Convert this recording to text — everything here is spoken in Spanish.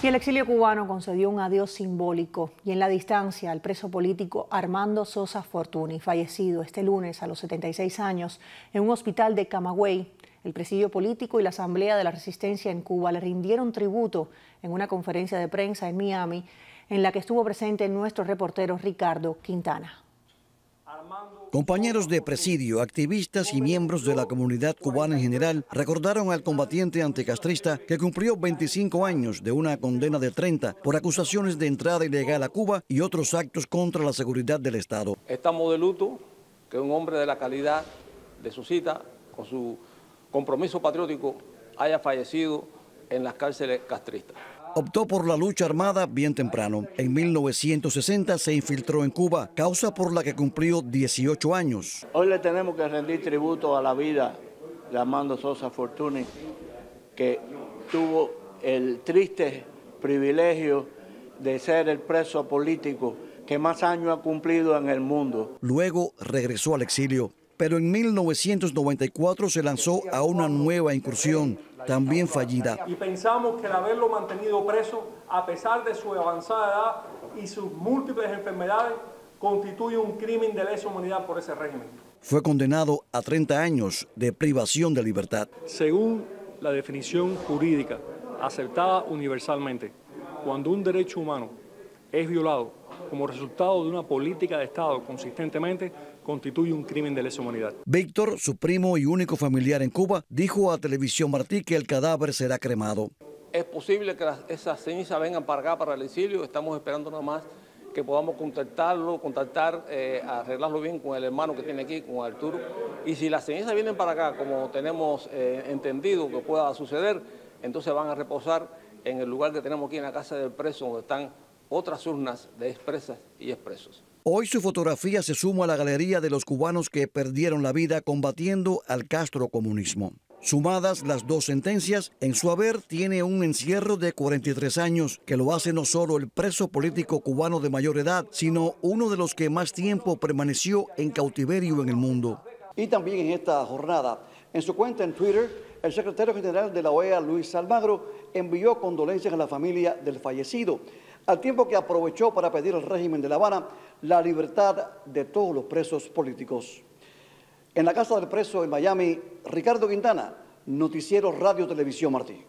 Y el exilio cubano concedió un adiós simbólico y en la distancia al preso político Armando Sosa Fortuny, fallecido este lunes a los 76 años en un hospital de Camagüey. El presidio político y la Asamblea de la Resistencia en Cuba le rindieron tributo en una conferencia de prensa en Miami, en la que estuvo presente nuestro reportero Ricardo Quintana. Compañeros de presidio, activistas y miembros de la comunidad cubana en general recordaron al combatiente anticastrista que cumplió 25 años de una condena de 30 por acusaciones de entrada ilegal a Cuba y otros actos contra la seguridad del Estado. Estamos de luto que un hombre de la calidad de su cita, con su compromiso patriótico, haya fallecido en las cárceles castristas optó por la lucha armada bien temprano. En 1960 se infiltró en Cuba, causa por la que cumplió 18 años. Hoy le tenemos que rendir tributo a la vida de Armando Sosa Fortuny, que tuvo el triste privilegio de ser el preso político que más años ha cumplido en el mundo. Luego regresó al exilio, pero en 1994 se lanzó a una nueva incursión también fallida. Y pensamos que el haberlo mantenido preso, a pesar de su avanzada edad y sus múltiples enfermedades, constituye un crimen de lesa humanidad por ese régimen. Fue condenado a 30 años de privación de libertad. Según la definición jurídica aceptada universalmente, cuando un derecho humano es violado como resultado de una política de Estado consistentemente, constituye un crimen de lesa humanidad. Víctor, su primo y único familiar en Cuba, dijo a Televisión Martí que el cadáver será cremado. Es posible que esas cenizas vengan para acá, para el exilio. Estamos esperando nada más que podamos contactarlo, contactar, eh, arreglarlo bien con el hermano que tiene aquí, con Arturo. Y si las cenizas vienen para acá, como tenemos eh, entendido que pueda suceder, entonces van a reposar en el lugar que tenemos aquí en la casa del preso, donde están otras urnas de expresas y expresos. Hoy su fotografía se suma a la galería de los cubanos que perdieron la vida combatiendo al castrocomunismo. Sumadas las dos sentencias, en su haber tiene un encierro de 43 años que lo hace no solo el preso político cubano de mayor edad, sino uno de los que más tiempo permaneció en cautiverio en el mundo. Y también en esta jornada, en su cuenta en Twitter, el secretario general de la OEA, Luis Almagro, envió condolencias a la familia del fallecido al tiempo que aprovechó para pedir al régimen de La Habana la libertad de todos los presos políticos. En la casa del preso en Miami, Ricardo Quintana, Noticiero Radio Televisión Martí.